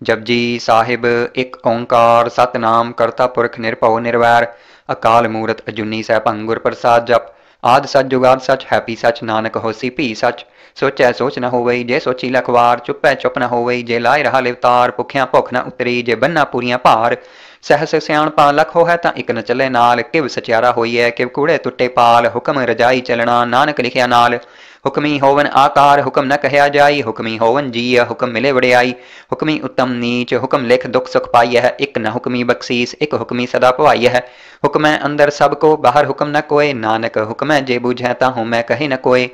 ਜਪਜੀ ਸਾਹਿਬ, ਇੱਕ ਓੰਕਾਰ ਸਤਨਾਮ ਕਰਤਾ ਪੁਰਖ ਨਿਰਭਉ ਨਿਰਵੈਰ, ਅਕਾਲ ਮੂਰਤ ਅਜੁਨੀ ਸਹਿ ਗੁਰ ਪ੍ਰਸਾਦ ਜਪ, ਆਦ ਸੱਚ ਜੁਗਾਦ ਸੱਚ, ਹੈਪੀ ਸੱਚ, ਨਾਨਕ ਹੋਸੀ ਭੀ ਸੱਚ, ਸੋਚੈ ਸੋਚ ਨਾ ਹੋਵਈ ਜੇ ਸੋਚੀ ਲਖਵਾਰ, ਚੁੱਪੈ ਚੁੱਪ ਨਾ ਹੋਵਈ ਜੇ ਲਾਇ ਰਹਾ ਲਿਵਤਾਰ, ਭੁਖਿਆ ਭੁਖ ਨਾ ਉਤਰੀ, ਜੇ ਬੰਨਾ ਪੂਰੀਆਂ ਭਾਰ ਸਹਸ ਸਿਆਣਪਾ ਲਖ ਹੋਇ ਤਾਂ ਇਕ ਨ ਚੱਲੇ ਨਾਲ ਕਿਵ ਸਚਿਆਰਾ ਹੋਈਐ ਕਿਵ ਕੂੜੇ ਟੁੱਟੇ ਪਾਲ ਹੁਕਮ ਰਜਾਈ ਚਲਣਾ ਨਾਨਕ ਲਿਖਿਆ ਨਾਲ ਹੁਕਮੀ ਹੋਵਨ ਆਕਾਰ ਹੁਕਮ ਨ ਕਹਿਆ ਜਾਈ ਹੁਕਮੀ ਹੋਵਨ ਜੀਅ ਹੁਕਮ ਮਿਲੇ ਵੜਿਆਈ ਹੁਕਮੀ ਉਤਮ ਨੀਚ ਹੁਕਮ ਲਿਖ ਦੁਖ ਸੁਖ ਪਾਈਐ ਇਕ ਨ ਹੁਕਮੀ ਬਖਸ਼ੀਸ ਇਕ ਹੁਕਮੀ ਸਦਾ ਭਵਾਈਐ ਹੁਕਮੈ ਅੰਦਰ ਸਭ ਕੋ ਬਾਹਰ ਹੁਕਮ ਨ ਕੋਏ ਨਾਨਕ ਹੁਕਮੈ ਜੇ ਬੁਝੈ ਤਾਂ ਹਉ ਮੈਂ ਕਹੇ ਨ ਕੋਏ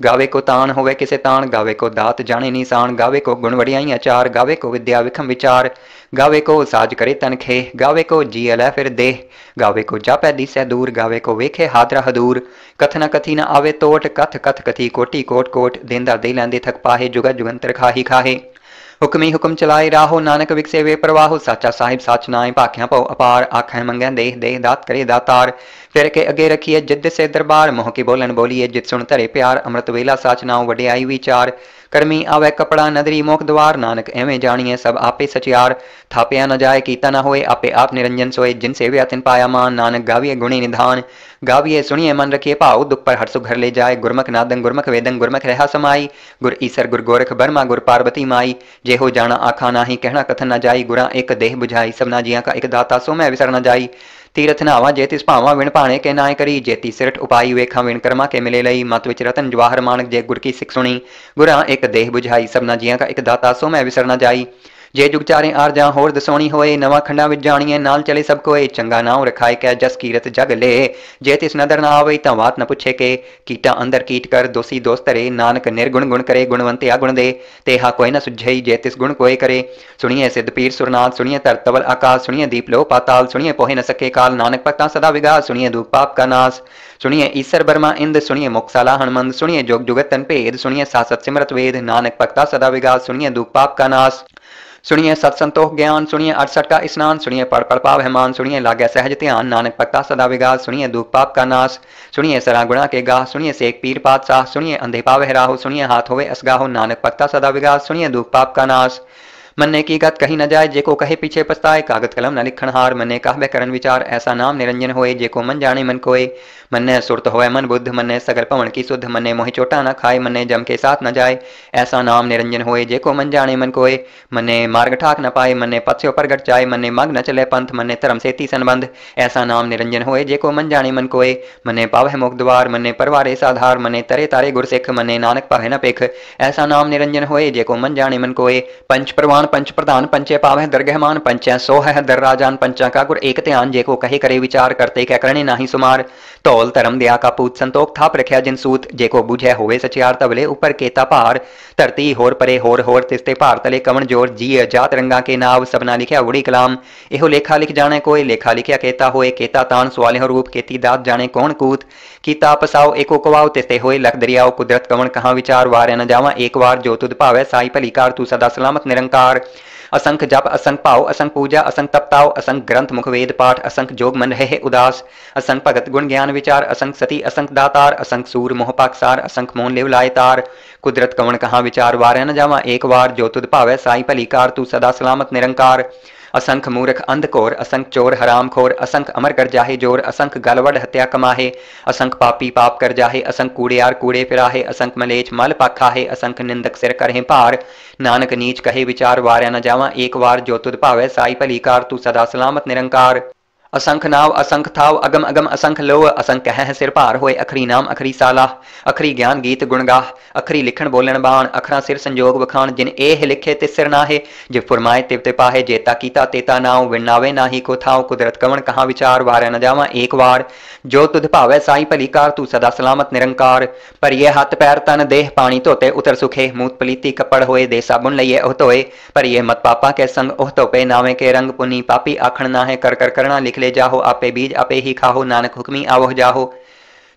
ਗਾਵੇ ਕੋ ਤਾਣ ਹੋਵੇ ਕਿਸੇ ਤਾਣ, ਗਾਵੇ ਕੋ ਦਾਤ ਜਾਣੇ ਨਿਸ਼ਾਨ ਗਾਵੇ ਕੋ ਗੁਣ ਵੜਿਆਈਆਂ ਚਾਰ, ਗਾਵੇ ਕੋ ਵਿਦਿਆ ਵਿਖਮ ਵਿਚਾਰ, ਗਾਵੇ ਕੋ ਸਾਜ ਕਰੇ ਤਨਖੇ ਗਾਵੇ ਕੋ ਜੀ ਅਲੈ ਫਿਰ ਦੇਹ ਗਾਵੇ ਕੋ ਜਾਪੈ ਦਿਸੈ ਦੂਰ, ਗਾਵੇ ਕੋ ਵੇਖੇ ਹਾਦਰਾ ਹਦੂਰ, ਕਥ ਕਥਨਾ ਕਥੀ ਨ ਆਵੇ ਤੋਟ, ਕਥ ਕਥ ਕਥੀ ਕੋਟੀ ਕੋਟ ਕੋਟ, ਦੇਂਦਾ ਦੇ ਲੈਂਦੇ ਥਕ ਪਾਹੇ ਜੁਗਾ ਜੁਗੰਤਰ ਖਾਹੀ ਖਾਹੇ। ਹੁਕਮੀ ਹੁਕਮ ਚਲਾਏ ਰਾਹੋ ਨਾਨਕ ਵਿਕਸੇ ਵੇ ਪ੍ਰਵਾਹੋ ਸਾਚਾ ਸਾਹਿਬ ਸੱਚ ਨਾਏ ਭਾਖਿਆ ਪਉ ਅਪਾਰ ਆਖੈ ਮੰਗੈ ਦੇਹ ਦੇਹ ਦਾਤ ਕਰੇ ਦਾਤਾਰ। ਫਿਰ ਕੇ ਅਗੇ ਰਖੀਏ ਜਿੱਦ ਸੇ ਦਰਬਾਰ, ਮੋਹ ਕੀ ਬੋਲਣ ਬੋਲੀਏ, ਜਿਤ ਸੁਣ ਧਰੇ ਪਿਆਰ, ਅੰਮ੍ਰਿਤ ਵੇਲਾ ਸਾਚ ਨਾਉ ਵਡਿਆਈ ਵਿਚਾਰ। करमी आवे कपड़ा नदरी मोख द्वार नानक एवं जानिए सब आपे सचियार थापया न जाए कीता न होए आपे आप निरंजन सोए जिन सेव्या तिन पाया मान नानक गाविए गुणी निधान गाविए सुनिए मन रखिए पाओ दुख पर हर सुख घर ले जाए गुरमुख नादन गुरमख वेदन गुरमुख रहा समाई गुर ईसर गुर गोरख बर्मा गुर पार्वती माई जे हो जाना आखा नाही कहना कथन न जाई गुरा एक देह बुझाई सबना जिया का एक दाता सो मैं विसर न जाई ਤੀਰਥ ਨਾਵਾ ਜੇ ਤਿਸ ਭਾਵਾਂ ਵਿਣ ਭਾਣੇ ਕੇ ਨਾਏ ਕਰੀ। ਜੇਤੀ ਸਿਰਟ ਉਪਾਈ ਵੇਖਾਂ ਵਿਣ ਕਰਮਾ ਕੇ ਮਿਲੇ ਲਈ। ਮਤ ਵਿੱਚ ਰਤਨ ਜਵਾਹਰ ਮਾਨਕ ਜੇ ਗੁਰ ਕੀ ਸਿੱਖ ਸੁਣੀ। ਗੁਰਾਂ ਇੱਕ ਦੇਹ ਬੁਝਾਈ। ਸਭਨਾ ਜੀਆਂ ਕਾ ਇੱਕ ਦਾਤਾ, ਸੋ ਮੈਂ ਵਿਸਰ ਨ ਜਾਈ। ਜੇ ਜੁਗ ਚਾਰੇ ਆਰ ਜਾਂ ਹੋਰ ਦਸੋਣੀ ਹੋਏ ਨਵਾਂ ਖੰਡਾ ਵਿੱਚ ਜਾਣੀਏ ਨਾਲ ਚਲੇ ਸਭ ਕੋਏ ਚੰਗਾ ਨਾਉ ਰਖਾਇ ਕੈ ਜਸ ਕੀਰਤ ਜਗ ਲੇ ਜੇ ਤਿਸ ਨਦਰ ਨਾ ਆਵੇ ਤਾਂ ਬਾਤ ਨ ਪੁੱਛੇ ਕੇ ਕੀਟਾ ਅੰਦਰ ਕੀਟ ਕਰ ਦੋਸੀ ਦੋਸਤ ਰੇ ਨਾਨਕ ਨਿਰਗੁਣ ਗੁਣ ਕਰੇ ਗੁਣਵੰਤੇ ਆ ਗੁਣ ਦੇ ਤੇ ਹਾ ਕੋਈ ਨ ਸੁਝਈ ਜੇ ਤਿਸ ਗੁਣ ਕੋਈ ਕਰੇ ਸੁਣੀਏ ਸਿੱਧ ਪੀਰ ਸੁਰਨਾਥ ਸੁਣੀਏ ਤਰਤਵਲ ਆਕਾਸ਼ ਸੁਣੀਏ ਦੀਪ ਲੋ ਪਾਤਾਲ ਸੁਣੀਏ ਪੋਹੇ ਨ ਸਕੇ ਕਾਲ ਨਾਨਕ ਪਤਾ ਸਦਾ ਵਿਗਾ ਸੁਣੀਏ ਦੁਖ ਪਾਪ ਕਾ ਨਾਸ ਸੁਣੀਏ ਈਸਰ ਬਰਮਾ ਇੰਦ ਸੁਣੀਏ ਮੁਕਸਾਲਾ ਹਨਮੰਦ ਸੁਣੀਏ ਜੋਗ ਜੁਗਤ ਤਨ ਭੇਦ ਸੁਣੀਏ ਸਾਸਤ ਸਿਮਰਤ ਵੇਦ ਨਾਨਕ ਭਗਤਾ ਸਦਾ ਵਿਗਾ ਸੁਣੀਏ ਦੁਖ ਪਾਪ ਕਾ ਨਾਸ सुनिए सतसंतोख ज्ञान, सुनिए अड़सठ का स्नान, सुनिए पड़ पड़ पाव हेमान सुनिए लागे सहज ध्यान, नानक पक्का सदा विगास, सुनिए दुख पाप का नाश, सुनिए सरागुणा के गाह सुनिए शेख पीर पात साह सुनिए अंधे पाव हराहो सुनिए हाथ होवे असगाहो नानक पक्का सदा विगास, सुनिए दुख पाप का नाश। मन्ने की गत कही न जाए, जेको कहे पीछे पछताए, कागत कलम न लिखण हार, मन्ने कहबे करन विचार, ऐसा नाम निरंजन होए, जेको मन जाने मन कोय मन्ने सुरत होए मन बुद्ध, मन्ने सगल पवन की शुद्ध, मन्ने मोहि चोटा न खाए, मन्ने जम के साथ न जाए। ऐसा नाम निरंजन होए, जेको मन जाने मन कोय मन्ने मार्ग ठाक न पाए, मन्ने पथ से प्रगट जाए, मन्ने मग न चले पंथ, मन्ने धर्म सेती संबंध। ऐसा नाम निरंजन होए, जेको मन जाने मन कोय मन्ने पावे मुख द्वार, मन्ने परवारे साधार, मन्ने तरे तारे गुर सिख मन्ने नानक पावे न पेख। ऐसा नाम निरंजन होए, जेको मन जाने मन कोय पंच प्रवान प्रधान पंच प्रधान पंचे पाव है दरगहमान पंचय सोह दर राजान पंचा का गुर एक त्यान जे को कहे करे विचार करते कह करणे नाही सुमार। तौल धर्म दया का पूत संतोख था प्रख्या जिन सूत, जे को बुझे होवे सचियार तबले ऊपर केता पार धरती होर परे होर होर तिस्ते पार तले कवन ज़ोर जी जात रंगा के नाव, सबना लिखया उड़ी कलाम। एहो लेखा लिख जाने कोई, लेखा लिखया केता होए, केता तान सवाले हो रूप, केती दात जाने कौन कूत। कीता पसाओ एको कवाओ तिस्ते होए लख दरियाओ कुदरत कवन कहाँ विचार, वारे न जावा, एक बार जो तुद भावे साई भली कार, तू सदा सलामत निरंकार। प्रकार असंख्य जप, असंख पाओ असंख पूजा, असंख तपताओ असंख ग्रंथ मुखवेद पाठ, असंख जोग मन रहे उदास। असंख भगत गुण ज्ञान विचार, असंख सती, असंख दातार, असंख सूर मोह पाकसार, असंख मोन लेव लाए तार। कुदरत कवन कहाँ विचार वारे न जावा एक बार जो तुद पावे साई भली कार, तू सदा सलामत निरंकार। असंख मूर्ख अंधकोर असंख चोर हराम खोर, असंख अमर कर जाहे ज़ोर, असंख गलवड हत्या कमाहे, असंख पापी पाप कर जाहे, असंख कूड़ियार कूड़े फिराहे असंख मलेच मल पाखाहे असंख निंदक सिर करहे पार। नानक नीच कहे विचार वार्या न जावा, एक वार जो तुद साई भली कार, तू सदा सलामत निरंकार। असंख नाव, असंख थाव, अगम अगम, असंख लोह असंख है, सिर भार होए, अखरी नाम, अखरी साला अखरी ज्ञान, गीत गुणगाह अखरी लिखण बोलन बाण, अखरा सिर संजोग बखान जिन एह लिखे ते सिर नाहे, जे फुरमाए तिव ते पाहे जेता कीता तेता नाव विनावे नाही, को थाव कुदरत कवण, कहाँ विचार, वार न जावा, एक बार जो तुध भावे साई भली कार, तू सदा सलामत निरंकार, पर ये हाथ पैर तन देह पानी धोते, उतर सुखे, मूत पलीती, कपड़ होए दे साबुन लइए ओह धोए पर ये मत पापा के संग, ओह धोपे नावे के रंग पुनी, पापी आखण ना है कर कर, करना, लिख ले जाहो आपे बीज आपे ही खाहो नानक हुक्मी आवह जाहो।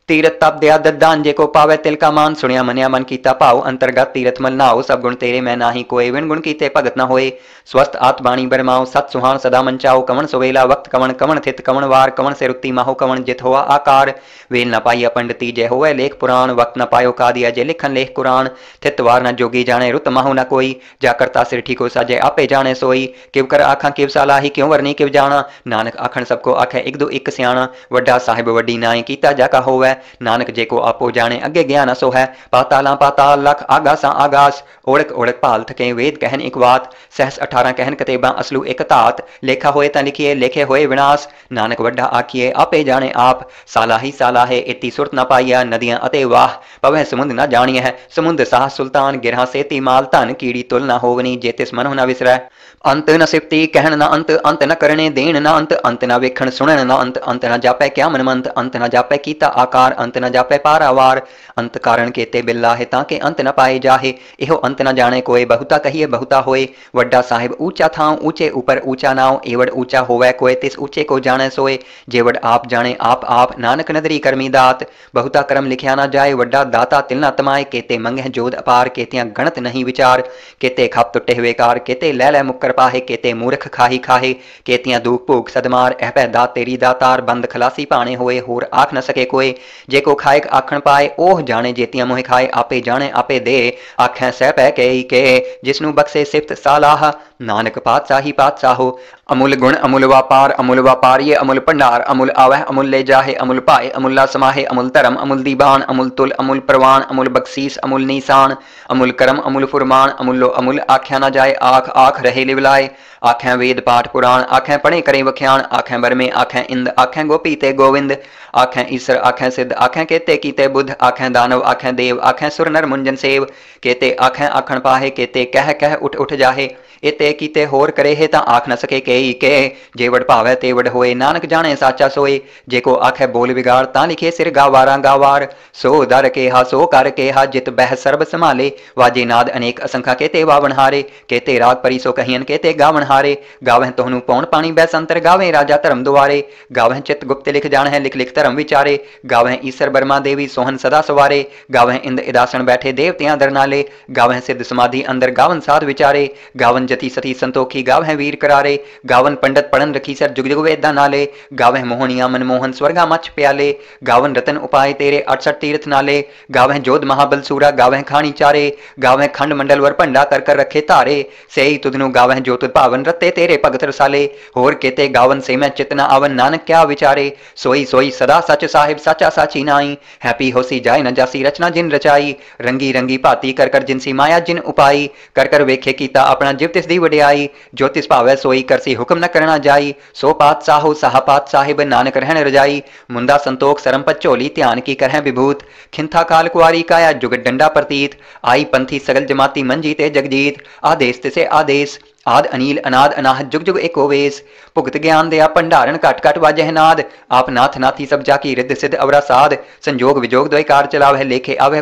तीरथ तप दया दद्दान जे को पावे तिल का मान सुनिया मनिया मन की तपाओ अंतर्गत तीरथ मल नाओ सब गुण तेरे मैं नाही कोई विण गुण कीते भगत न होए स्वस्थ आत्माणी बरमाओ सत सुहान सदा मंचाओ कवन सुवेला वक्त कवन कवन थित कवन वार कवन से रुक्ति माहो कवन जित हुआ आकार वेल न पाई पंडिती जय होवे लेख पुराण वक्त न पायो का दिया जय लिखन लेख कुरान थित वार न जोगी जाने रुत माहो न कोई जाकरता सिर ठीक हो साजे आपे जाने सोई किव कर आखा किव सलाही क्यों वरनी किव जाना नानक आखन सबको आखे एक दो एक सियाणा वड्डा साहिब वड्डी नाए कीता जा का होवे। नानक जेको आपो जाने अॻे ज्ञान असो है। पाताला पाताल, लख आगासा आगास। ओड़क ओड़क पाल थके वेद कहन एक बात सहस अठारह कहन कतेबा असलू एक तात। लेखा होए ता लिखिए, लेखे होए विनाश। नानक वड्डा आखिए, आपे जाणे आप। साला ही साला है इति सुरत न पाइया, नदियाँ अते वाह। पवे समुंद न जाणी है। समुंद साह सुल्तान, गिरहा सेती माल धन, कीड़ी तुल न होवनी जे तिस मन न विसरै। अंत न सिफती, कहन न अंत अंत न करने देन न अंत अंत न वेखण सुनन न अंत अंत न जापै क्या मनमंत, अंत न जापै कीता आकार। पार अंत न जापे पार पारावार। अंत कारण के ते बिल्ला है ताके अंत न पाए जाहे। एहो अंत न जाने कोए बहुता कहिए बहुता होए। वड्डा साहिब ऊँचा था ऊँचे ऊपर ऊँचा नाव एवड ऊँचा होवे कोए तिस ऊँचे को जाने सोए। जेवड आप जाने आप आप नानक नदरी करमी दात। बहुता कर्म लिखिया ना जाए, वड्डा दाता तिल न तमाए। केते मंगे जोद अपार केतिया गणत नहीं विचार। केते खप टुटे हुए कार केते लै लै मुक्कर पाहे। केते मूर्ख खाही खाहे। केतिया दुख भूख सदमार अह पै दात तेरी दातार, बंद खलासी पाने होए। होर आख न सके कोए। ਜੇ ਕੋ ਖਾਇਕ ਆਖਣ ਪਾਏ ਉਹ ਜਾਣੇ ਜੇਤੀਆਂ ਮੋਹਿ ਖਾਏ, ਆਪੇ ਜਾਣੇ, ਆਪੇ ਦੇ। ਆਖੈ ਸਹਿ ਪੈ ਕੇ ਕੇ ਜਿਸ ਨੂੰ ਬਖਸ਼ੇ ਸਿਫਤ ਸਾਲਾਹ नानक पातशाही पातशाहो, अमूल गुण, अमूल व्यापार अमूल व्यापार ये अमूल भंडार अमूल आवह, अमूल ले जाहे, अमूल पाए, अमूला समाहे, अमूल धर्म अमूल दीवान, अमूल तुल, अमूल प्रवान अमूल बख्शीस अमूल निशान, अमूल करम, अमूल फुरमान, अमूलो अमूल आख्या ना जाए, आख आख रहे लिवलाए आखें वेद पाठ पुराण आखें पढ़े करें वख्याण आखें बरमे आखें इंद आखें गोपी ते गोविंद आखें ईश्वर आखें सिद्ध आखें केते कीते बुद्ध आखें दानव आखें देव आखें सुर नर मुंजन सेव, केते आखें आखण पाहे, केते कह कह उठ उठ जाहे, एते ਇਤੇ ਕੀਤੇ ਹੋਰ ਕਰੇ ਹੈ ਤਾਂ ਆਖ ਨ ਸਕੇ ਕੇਈ ਕੇ ਜੇ ਵਡ ਭਾਵੇ ਤੇ ਵਡ ਹੋਏ ਨਾਨਕ ਜਾਣੇ ਸਾਚਾ ਸੋਏ ਜੇ ਕੋ ਆਖੇ ਬੋਲ ਵਿਗਾੜ ਤਾਂ ਲਿਖੇ ਸਿਰ ਗਾਵਾਰਾਂ ਗਾਵਾਰ ਸੋ ਦਰ ਕੇ ਹਾ ਸੋ ਕਰ ਕੇ ਹਾ ਜਿਤ ਬਹਿ ਸਰਬ ਸੰਭਾਲੇ ਵਾਜੇ ਨਾਦ ਅਨੇਕ ਅਸੰਖਾ ਕੇਤੇ ਵਾਵਣ ਹਾਰੇ ਕੇਤੇ ਰਾਗ ਪਰੀ ਸੋ ਕਹੀਨ ਕੇਤੇ ਗਾਵਣ ਹਾਰੇ ਗਾਵਹਿ ਤੋਹਨੂੰ ਪੌਣ ਪਾਣੀ ਬੈ ਸੰਤਰ ਗਾਵੇ ਰਾਜਾ ਧਰਮ ਦੁਆਰੇ ਗਾਵਹਿ ਚਿਤ ਗੁਪਤ ਲਿਖ ਜਾਣ ਹੈ ਲਿਖ ਲਿਖ ਧਰਮ ਵਿਚਾਰੇ ਗਾਵਹਿ ਈਸ਼ਰ ਬਰਮਾ ਦੇਵੀ ਸੋਹਨ ਸਦਾ ਸਵਾਰੇ ਗਾਵਹਿ ਇੰਦ ਇਦਾਸਣ ਬੈਠੇ ਦੇਵਤਿਆਂ ਦਰਨਾਲੇ ਗਾਵਹਿ ਸਿੱਧ ਸਮਾਧੀ ਅੰਦਰ ਗਾਵਨ ਸਾਧ ਵਿਚਾਰੇ ਗਾਵਨ ਜਤੀ सती संतो गाव है वीर करारे। गावन पंडित पढ़न रखी सर जुग जुग वेदा नाले। गाव है मोहनिया मनमोहन स्वर्गा मच प्याले। गावन रतन उपाय तेरे अड़सठ तीर्थ नाले। गाव है जोध महाबल सूरा गाव है खानी चारे। गाव है खंड मंडल वर पंडा कर कर रखे तारे। से तुदनु गाव है ज्योत पावन रते तेरे भगत रसाले। होर केते गावन से मैं चितना आवन नानक क्या विचारे। सोई सोई सदा सच साहिब साचा साची नाई। हैप्पी होसी जाए न जासी रचना जिन रचाई। रंगी रंगी भाती कर कर जिनसी माया जिन उपाई। कर कर वेखे कीता अपना जिव तिस दी ਵਡਿਆਈ ਜੋ ਤਿਸ ਭਾਵੈ ਸੋਈ ਕਰਸੀ ਹੁਕਮ ਨ ਕਰਨਾ ਜਾਈ ਸੋ ਪਾਤ ਸਾਹੋ ਸਹਪਾਤ ਸਾਹਿਬ ਨਾਨਕ ਰਹਿਣ ਰਜਾਈ ਮੁੰਦਾ ਸੰਤੋਖ ਸਰਮ ਝੋਲੀ ਧਿਆਨ ਕੀ ਕਰਹਿ ਵਿਭੂਤ ਖਿੰਥਾ ਕਾਲ ਕੁਆਰੀ ਕਾਇਆ ਜੁਗ ਡੰਡਾ ਪ੍ਰਤੀਤ ਆਈ ਪੰਥੀ ਸਗਲ ਜਮਾਤੀ ਮੰਜੀ ਤੇ ਜਗਜੀਤ ਆਦੇਸ ਤਿਸੇ ਆਦੇਸ ਆਦ ਅਨੀਲ ਅਨਾਦ ਅਨਾਹਤ ਜੁਗ ਜੁਗ ਏਕੋ ਵੇਸ ਭੁਗਤ ਗਿਆਨ ਦੇ ਆ ਭੰਡਾਰਨ ਘਟ ਘਟ ਵਾਜਹਿ ਨਾਦ ਆਪ ਨਾਥ ਨਾਥੀ ਸਭ ਜਾ ਕੀ ਰਿੱਧ ਸਿੱਧ ਅਵਰਾ ਸਾਧ ਸੰਜੋਗ ਵਿਜੋਗ ਦੋਇ ਕਾਰ ਚਲਾਵੇ ਲੇਖੇ ਆਵੇ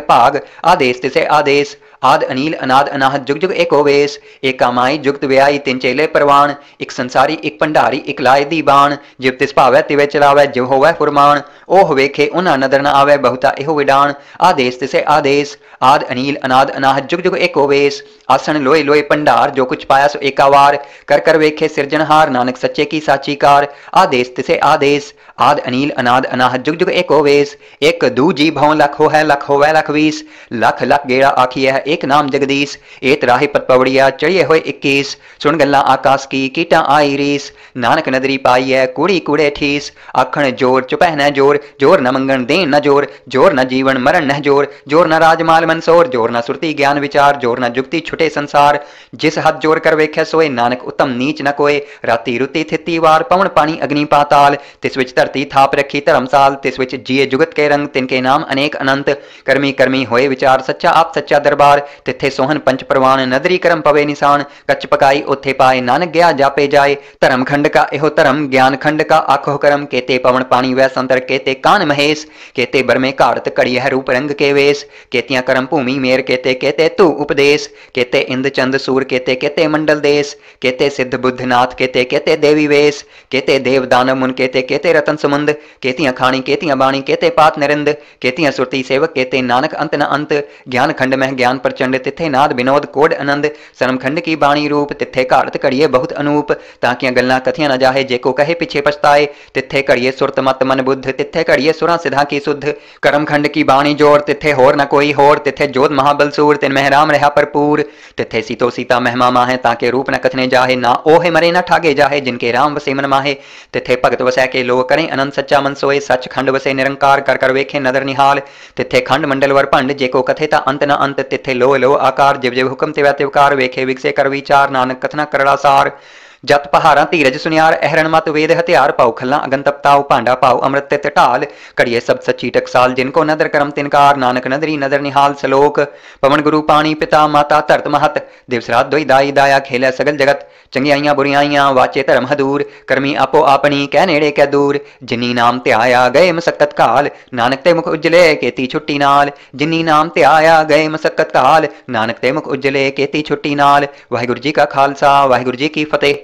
आद अनिल अनाद अनाहत जुग जुग एक ओवेस एक कामाई जुगत व्याई तिन चेले परवान एक संसारी, एक भंडारी एक लाय दीबान जिव तिस भावै तिवे चलावे, जिव होवै फुरमान ओह वेखे उन्हा नदर न आवे, बहुता एहो विडान आदेश तिसे आदेश, आद अनिल अनाद अनाहत जुग जुग एक ओवेस आसन लोए लोए भंडार जो कुछ पाया सो एकावार, कर कर वेखे सिरजनहार नानक सच्चे की साचीकार आदेश तिसे आदेश, आद अनिल अनाद अनाहत जुग जुग एक ओवेस एक दू जी भौ, लख हो है लख होवै, लख बीस लख लख गेड़ा आखिए है एक नाम जगदीश एत राहे पत पवड़िया चढ़िए हुए इक्कीस। सुन गल्ला आकाश की कीटा आई रीस। नानक नदरी पाई है कूड़ी कूड़े ठीस। आखण, ज़ोर चुपह न ज़ोर ज़ोर न मंगन दे न ज़ोर ज़ोर न जीवन मरण न ज़ोर ज़ोर न राजमाल मनसोर ज़ोर न सुरती ज्ञान विचार, ज़ोर न जुगती छुटे संसार। जिस हद ज़ोर कर वेख सोए, नानक उत्तम नीच न कोय राति रुति थिति वार, पवन पानी अग्नि पाताल। तिस विच धरती थाप रखी धर्मसाल तिस विच जिये जुगत के रंग, तिनके नाम अनेक अनंत। करमी करमी होए विचार, सच्चा आप सच्चा दरबार। ਦਰਬਾਰ ਤਿੱਥੇ ਸੋਹਣ ਪੰਜ ਪ੍ਰਵਾਨ ਨਦਰੀ ਕਰਮ ਪਵੇ ਨਿਸ਼ਾਨ ਕੱਚ ਪਕਾਈ ਉਥੇ ਪਾਏ ਨਾਨਕ ਗਿਆ ਜਾਪੇ ਜਾਏ ਧਰਮ ਖੰਡ ਕਾ ਇਹੋ ਧਰਮ ਗਿਆਨ ਖੰਡ ਕਾ ਆਖੋ ਕਰਮ ਕੇਤੇ ਪਵਨ ਪਾਣੀ ਵੈ ਸੰਤਰ ਕੇਤੇ ਕਾਨ ਮਹੇਸ਼ ਕੇਤੇ ਬਰਮੇ ਘਾੜਤ ਘੜੀ ਹੈ ਰੂਪ ਰੰਗ ਕੇ ਵੇਸ ਕੇਤੀਆਂ ਕਰਮ ਭੂਮੀ ਮੇਰ ਕੇਤੇ ਕੇਤੇ ਤੂ ਉਪਦੇਸ਼ ਕੇਤੇ ਇੰਦ ਚੰਦ ਸੂਰ ਕੇਤੇ ਕੇਤੇ ਮੰਡਲ ਦੇਸ ਕੇਤੇ ਸਿੱਧ ਬੁੱਧਨਾਥ ਕੇਤੇ ਕੇਤੇ ਦੇਵੀ ਵੇਸ ਕੇਤੇ ਦੇਵ ਦਾਨਵ ਮੁਨ ਕੇਤੇ ਕੇਤੇ ਰਤਨ ਸਮੁੰਦ ਕੇਤੀਆਂ ਖਾਣੀ ਕੇਤੀਆਂ ਬਾਣੀ ਕੇਤੇ ਪਾਤ ਨਰਿੰਦ ਕੇਤੀਆਂ ਸੁਰਤੀ ਸੇਵਕ ਕੇਤੇ ਨਾਨਕ ਅੰਤ ਨ ਅੰਤ ਗਿਆਨ ਖੰਡ ਮਹਿ ਗਿਆਨ प्रचंड तिथे नाद विनोद कोड आनंद सरम खंड की बाणी रूप, तिथे घाड़त कड़िए बहुत अनूप, ताकिया गल्ला कथिया न जाहे जेको कहे पिछे पछताए, तिथे घड़िए सुरत मत मन बुद्ध, तिथे घड़िए सुरा सिधा की शुद्ध करम खंड की बाणी ज़ोर, तिथे होर न कोई होर, तिथे जोध महाबल सूर तिन महराम रहा भरपूर, तिथे सीतो सीता महमा माहे, ताके रूप न कथने जाहे, ना ओहे मरे न ठागे जाहे, जिनके राम वसे मन माहे, तिथे भगत वसै के लोग करें अनंत सच्चा मन सोए सच खंड वसे निरंकार कर कर वेखे नदर निहाल, तिथे खंड मंडल वर भंड जेको कथे ता अंत न अंत, तिथे लो लो आकार जिव जिव हुक्म तिवै तिवकार वेखे, विकसे कर, विचार, नानक, कथना करड़ा सार। ਜਤ ਪਹਾੜਾਂ ਧੀਰਜ ਸੁਨਿਆਰ, ਅਹਰਣ ਮਤ ਵੇਦ ਹਥਿਆਰ ਪਾਉ ਖੱਲਾ ਅਗਨ ਤਪਤਾਉ ਭਾਂਡਾ ਪਾਉ ਅੰਮ੍ਰਿਤ ਤੇ ਢਾਲ ਕੜੀਏ ਸਭ ਸੱਚੀ ਟਕਸਾਲ, ਜਿਨ ਕੋ ਨਦਰ ਕਰਮ ਤਿਨਕਾਰ ਨਾਨਕ ਨਦਰੀ ਨਦਰ ਨਿਹਾਲ ਸਲੋਕ। ਪਵਨ ਗੁਰੂ ਪਾਣੀ ਪਿਤਾ ਮਾਤਾ ਧਰਤ ਮਹਤ। ਦਿਵਸ ਰਾਤ ਦੋਈ ਦਾਈ ਦਾਇਆ ਖੇਲੇ ਸਗਲ ਜਗਤ। ਚੰਗਿਆਈਆਂ ਬੁਰੀਆਈਆਂ ਵਾਚੇ ਧਰਮ ਹਦੂਰ। ਕਰਮੀ ਆਪੋ ਆਪਣੀ ਕਹਿ ਨੇੜੇ ਕੈ ਦੂਰ। ਜਿਨੀ ਨਾਮ ਧਿਆਇਆ ਗਏ ਮਸਕਤ ਕਾਲ। ਨਾਨਕ ਤੇ ਮੁਖ ਉਜਲੇ ਕੇਤੀ ਛੁੱਟੀ ਨਾਲ। ਜਿਨੀ ਨਾਮ ਧਿਆਇਆ ਗਏ ਮਸਕਤ ਕਾਲ। ਨਾਨਕ ਤੇ ਮੁਖ ਉਜਲੇ ਕੇਤੀ ਛੁੱਟੀ ਨਾਲ। ਵਾਹਿਗੁਰੂ ਜੀ ਕਾ ਖਾਲਸਾ, ਵਾਹਿਗੁਰੂ ਜੀ ਕੀ ਫਤਿਹ।